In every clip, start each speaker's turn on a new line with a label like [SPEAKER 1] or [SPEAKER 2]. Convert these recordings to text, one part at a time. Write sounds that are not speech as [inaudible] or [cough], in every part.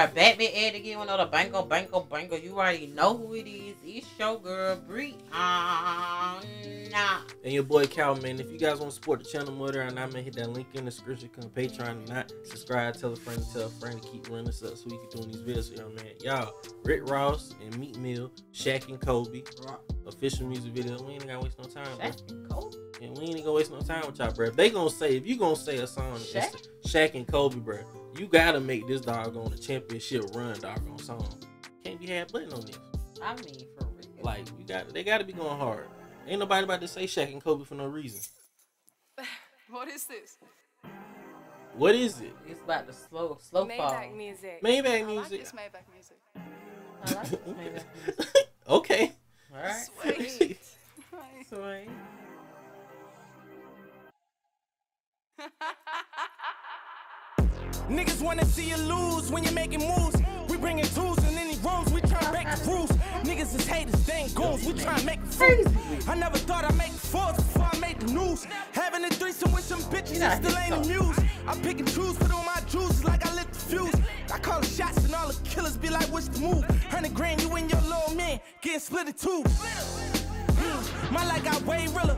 [SPEAKER 1] got Batman ad again with the bango, bango, bango. You already know who it is. It's your girl, Bree. Uh, nah.
[SPEAKER 2] And your boy Cal, man. If you guys want to support the channel more, and I'm gonna hit that link in the description. Come Patreon and not subscribe. Tell a friend to tell a friend to keep running us up so we can doing these videos. You know, man. Y'all, Rick Ross and Meek Mill, Shaq and Kobe, official music video. We ain't gotta waste no time.
[SPEAKER 1] Shaq and Kobe.
[SPEAKER 2] And we ain't gonna waste no time with y'all, bro. If they gonna say, if you gonna say a song, Shaq, Shaq and Kobe, bro, you gotta make this dog on the championship run doggone song. Can't be had button on this.
[SPEAKER 1] I mean, for real.
[SPEAKER 2] Like you got, they gotta be going hard. Ain't nobody about to say Shaq and Kobe for no reason. [laughs]
[SPEAKER 3] what is this?
[SPEAKER 2] What is it?
[SPEAKER 1] It's about the slow, slow
[SPEAKER 3] Maybach
[SPEAKER 1] fall.
[SPEAKER 3] music.
[SPEAKER 2] Maybach
[SPEAKER 3] I
[SPEAKER 2] music.
[SPEAKER 3] like this Maybach music.
[SPEAKER 1] Oh, I like this Maybach [laughs] music.
[SPEAKER 2] okay.
[SPEAKER 1] All right. [laughs]
[SPEAKER 3] Sweet.
[SPEAKER 1] Sweet.
[SPEAKER 4] Niggas wanna see you lose when you're making moves. We bringing tools in any rooms, we try to break the rules. Niggas is haters, they ain't goons, we try to make fools. I never thought I'd make fools before I made the news. Having a threesome with some bitches,
[SPEAKER 1] Yeah,
[SPEAKER 4] still ain't
[SPEAKER 1] so.
[SPEAKER 4] news. I pick and choose, put on my juices like I lit the fuse. I call the shots and all the killers be like, what's the move? Hundred grand, you and your little man getting split in two. Mm, My life got way realer.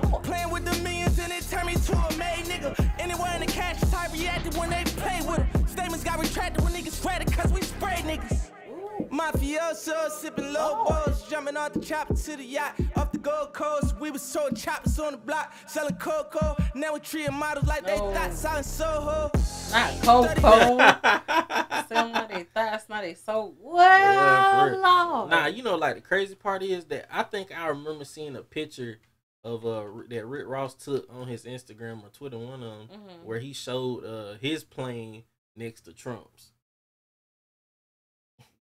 [SPEAKER 4] Mafioso, sipping low balls, jumping off the chopper to the yacht. Off the Gold Coast, we was sold choppers on the block, selling cocoa. Now we treating models like they
[SPEAKER 1] No.
[SPEAKER 4] thought selling Soho.
[SPEAKER 1] Not Coco. Somebody [laughs] thought somebody so well.
[SPEAKER 2] Yeah.
[SPEAKER 1] Lord.
[SPEAKER 2] Nah, you know, like the crazy part is that I think I remember seeing a picture of uh that Rick Ross took on his Instagram or Twitter, one of them,
[SPEAKER 1] Mhm.
[SPEAKER 2] where he showed uh his plane next to Trump's.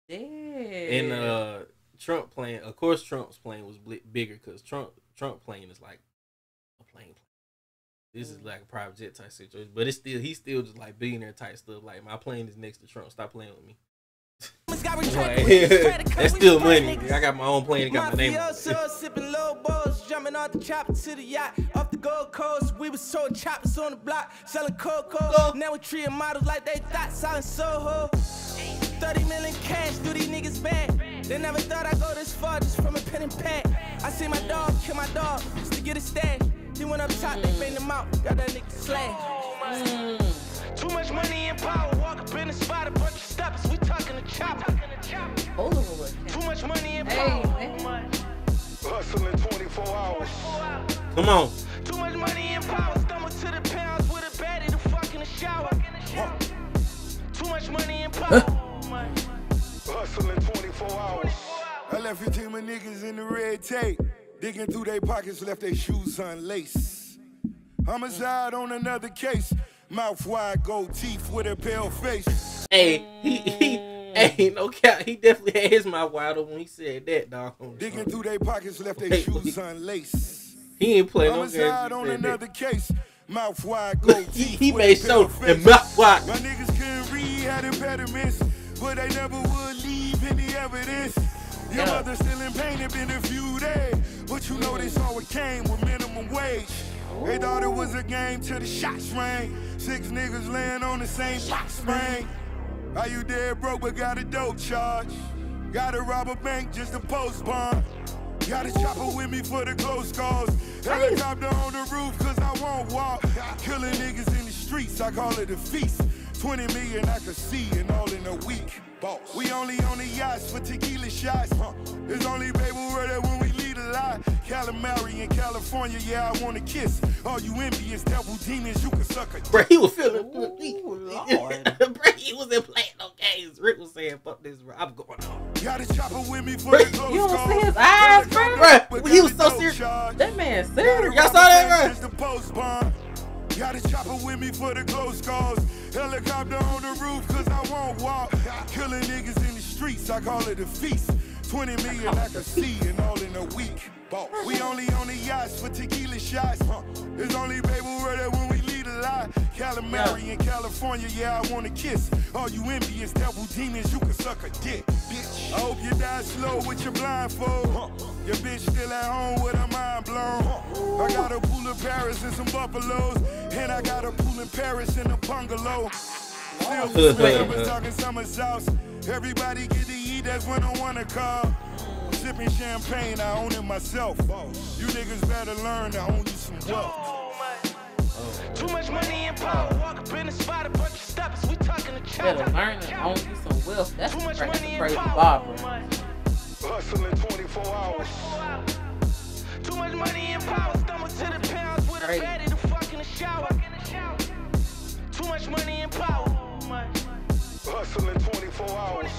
[SPEAKER 1] Yeah.
[SPEAKER 2] And uh Trump plane, of course, Trump's plane was bli- bigger because Trump Trump plane is like a plane. This is
[SPEAKER 1] Mm.
[SPEAKER 2] like a private jet type situation, but it's still he's still just like billionaire type stuff. Like my plane is next to Trump. Stop playing with me.
[SPEAKER 4] Statements got
[SPEAKER 2] Like,
[SPEAKER 4] retracted [laughs] when niggas read it 'cause
[SPEAKER 2] that's still money. I got my own plane. It got my name on it.
[SPEAKER 4] Sipping low balls, jumping off the chopper to the yacht. Off the Gold Coast, we was sold choppers on the block, selling cocoa. Now we treating models like they thought selling Soho. 30 million cash, do these niggas bad. They never thought I'd go this far just from a pen and pad. I see my dog kill my dog just to get a stash. He went up top, they banged him out, got that nigga slashed.
[SPEAKER 1] Mm.
[SPEAKER 4] Too much money and power, walk up in the spot, a bunch of steppers, we talking the chopper.
[SPEAKER 1] All of them was
[SPEAKER 4] Too much money and
[SPEAKER 1] Hey,
[SPEAKER 4] power.
[SPEAKER 1] man.
[SPEAKER 5] Hustling 24 hours.
[SPEAKER 2] Come on.
[SPEAKER 4] Too much money and power, stumble to the pounds with a baddie to fuck in the shower. Too much money and power.
[SPEAKER 5] Red tape. Digging through their pockets, left their shoes unlaced. Homicide on another case. Mouth wide, gold teeth with a pale face.
[SPEAKER 2] Hey, he, he hey, no cap. He definitely had his mouth wide open when he said that, dog.
[SPEAKER 5] Digging through their pockets, left their shoes unlaced.
[SPEAKER 2] He ain't playing no games.
[SPEAKER 5] On
[SPEAKER 2] he said that.
[SPEAKER 5] another case. Mouth wide, gold
[SPEAKER 2] He,
[SPEAKER 5] teeth
[SPEAKER 2] he
[SPEAKER 5] with
[SPEAKER 2] made so and mouth wide.
[SPEAKER 5] My niggas couldn't read, had impediments, but they never would leave any evidence. Your
[SPEAKER 1] Yeah.
[SPEAKER 5] mother still in pain, it been a few days, but you know this all it came with minimum wage. They thought it was a game till the shots rang. Six niggas laying on the same box spring. Are you dead broke but got a dope charge? Gotta rob a bank just to post bond. Got a chopper with me for the close calls. Helicopter on the roof cause I won't walk. Killing niggas in the streets, I call it a feast. 20 million I could see and all in a week. Boss. We only on the yachts for tequila shots. It's only paper that when we lead a lie. Calamari in California, yeah, I wanna kiss. All you envious devil demons, you can suck a
[SPEAKER 2] Bro, he was feeling.
[SPEAKER 1] Ooh, Lord. [laughs]
[SPEAKER 2] Bro, he wasn't playing no games. Rick was saying, "Fuck this, bro. I'm going on."
[SPEAKER 5] Got a chopper with me for
[SPEAKER 2] Bro,
[SPEAKER 5] the close
[SPEAKER 1] you don't see his eyes, bro?
[SPEAKER 2] Bro, he was so serious.
[SPEAKER 5] charge.
[SPEAKER 1] That man serious.
[SPEAKER 2] Y'all saw that,
[SPEAKER 5] Just the post bond. Got a chopper with me for the close calls. Helicopter on the roof, cause I won't walk. Killing niggas in the streets, I call it a feast. 20 million I can see and all in a week. Boss. We only on the yachts for tequila shots. It's only paper that when we lead a lie. Calamari in California, yeah, I wanna kiss. All you envious devil demons, you can suck a dick, bitch. I hope you die slow with your blindfold. Your bitch still at home with her mind blown. I got a pool in Paris and some buffaloes. And I got a pool in Paris and a bungalow. Still for summer, talking summer sauce. Everybody get to eat, that's when I wanna call. Sipping champagne, I own it myself. You niggas better learn to own you some wealth.
[SPEAKER 4] Too much money and power. Walk up in the spot, a bunch of steps. We talking to
[SPEAKER 1] Better
[SPEAKER 4] chopper.
[SPEAKER 1] learn to own you some wealth. That's
[SPEAKER 4] Too
[SPEAKER 1] the
[SPEAKER 4] much
[SPEAKER 1] crazy,
[SPEAKER 4] money and
[SPEAKER 1] crazy
[SPEAKER 4] power.
[SPEAKER 1] Barbara.
[SPEAKER 5] Hustling 24 hours.
[SPEAKER 4] Too much money and power. Stumble to the pounds with a
[SPEAKER 1] Crazy.
[SPEAKER 4] fatty to fuck in the shower. Too much money and power.
[SPEAKER 5] Hustling 24 hours.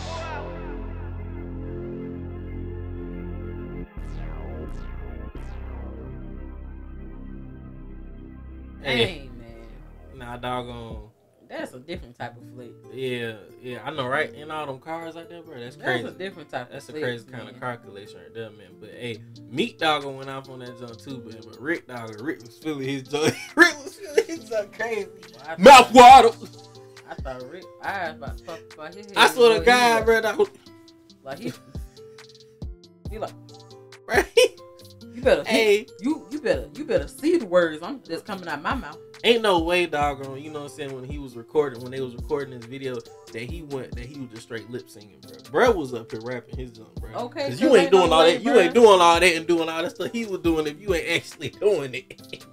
[SPEAKER 2] Hey,
[SPEAKER 1] Hey man,
[SPEAKER 2] nah, doggone.
[SPEAKER 1] That's a different type of flick.
[SPEAKER 2] Yeah, yeah, I know, right? And all them cars like that, bro. That's crazy.
[SPEAKER 1] That's a different type
[SPEAKER 2] That's a
[SPEAKER 1] flick.
[SPEAKER 2] crazy kind
[SPEAKER 1] man.
[SPEAKER 2] of car collection right there, man. But hey, Meat Dogger went off on that jump too, man. But Rick Dogger, Rick was feeling his joint. [laughs] Rick was feeling his jump crazy.
[SPEAKER 1] Well,
[SPEAKER 2] Mouth water.
[SPEAKER 1] I thought Rick eyes about to fuck about his head.
[SPEAKER 2] I swear to
[SPEAKER 1] Boy,
[SPEAKER 2] God,
[SPEAKER 1] he
[SPEAKER 2] bro. That was,
[SPEAKER 1] Like he, he like [laughs]
[SPEAKER 2] right?
[SPEAKER 1] you better
[SPEAKER 2] Hey,
[SPEAKER 1] you you better you better see the words I'm that's coming out my mouth.
[SPEAKER 2] Ain't no way, doggone. You know what I'm saying? When he was recording, when they was recording this video, that he went, that he was just straight lip singing, bro. Bro was up here rapping his jump, bro.
[SPEAKER 1] Okay,
[SPEAKER 2] Cause
[SPEAKER 1] 'cause
[SPEAKER 2] you ain't
[SPEAKER 1] ain't no
[SPEAKER 2] doing all
[SPEAKER 1] way,
[SPEAKER 2] that. You ain't doing all that and doing all that stuff he was doing if you ain't actually [laughs] doing it.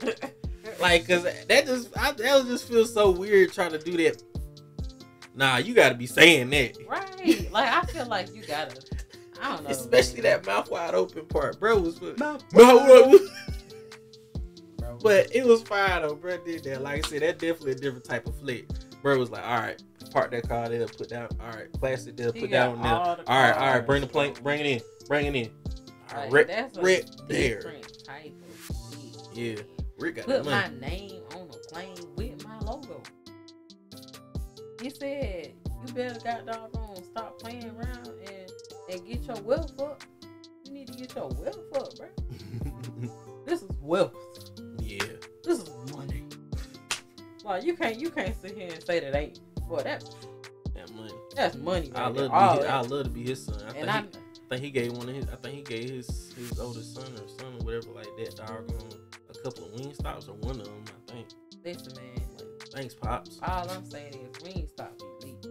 [SPEAKER 2] [laughs] like, cause that just, I, that just feels so weird trying to do that. Nah, you got to be saying that.
[SPEAKER 1] right. Like I feel like you gotta. I don't know. [laughs]
[SPEAKER 2] Especially
[SPEAKER 1] man.
[SPEAKER 2] that mouth wide open part, bro. Was for,
[SPEAKER 1] Mouth
[SPEAKER 2] Mouth wide-
[SPEAKER 1] Bro.
[SPEAKER 2] But it was fine though, bro. Did that. Like I said, that definitely a different type of flick. Bro was like, all right, park that car there, put down. All right, plastic there,
[SPEAKER 1] He
[SPEAKER 2] put down there.
[SPEAKER 1] all
[SPEAKER 2] All
[SPEAKER 1] the
[SPEAKER 2] right, all right, bring the
[SPEAKER 1] bro.
[SPEAKER 2] plane, bring it in, bring it in. All right,
[SPEAKER 1] Like,
[SPEAKER 2] Rick, Rick there. Yeah, Rick got
[SPEAKER 1] Put
[SPEAKER 2] the
[SPEAKER 1] my name on a plane with my logo. He said, "You better got doggone stop playing around and and get your wealth up. You need to get your wealth up, bro. [laughs] This is wealth. Like you can't you can't sit here and say that ain't boy that
[SPEAKER 2] that money.
[SPEAKER 1] that's money.
[SPEAKER 2] I
[SPEAKER 1] Right
[SPEAKER 2] love to be. His, I love to be his son. I think,
[SPEAKER 1] and
[SPEAKER 2] he,
[SPEAKER 1] I
[SPEAKER 2] I think he gave one of his. I think he gave his his oldest son or son or whatever like that. Doggone a couple of Wingstops or one of them. I think.
[SPEAKER 1] listen, man. Like,
[SPEAKER 2] Thanks, pops.
[SPEAKER 1] all I'm saying is we ain't stop elite.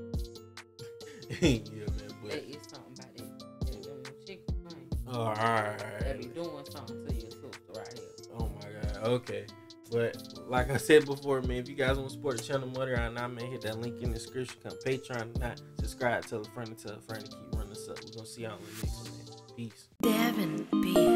[SPEAKER 1] [laughs]
[SPEAKER 2] yeah, man. But
[SPEAKER 1] is something about it. Them, them chicken things.
[SPEAKER 2] oh, all right.
[SPEAKER 1] They be doing something to your sister right here.
[SPEAKER 2] Oh my god. Okay. But like I said before, man, if you guys want to support the channel, Mother I not, man, hit that link in the description. Come Patreon, not subscribe, tell a friend, tell a friend to keep running us up. We're going to see y'all in the next one, man. Peace. Devin, peace.